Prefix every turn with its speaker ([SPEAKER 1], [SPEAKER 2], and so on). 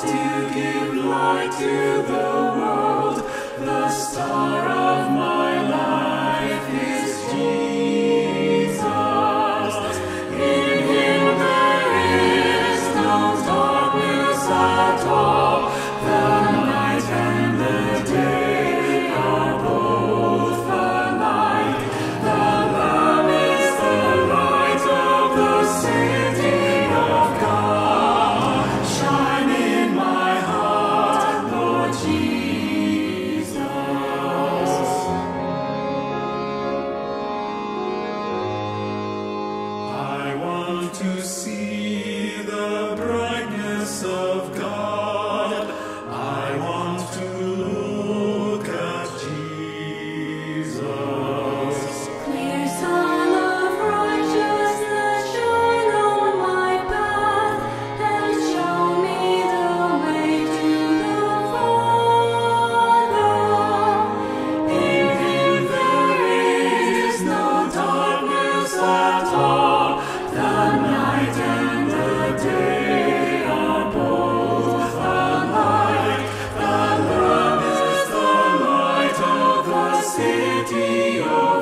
[SPEAKER 1] to give light to the world. see you.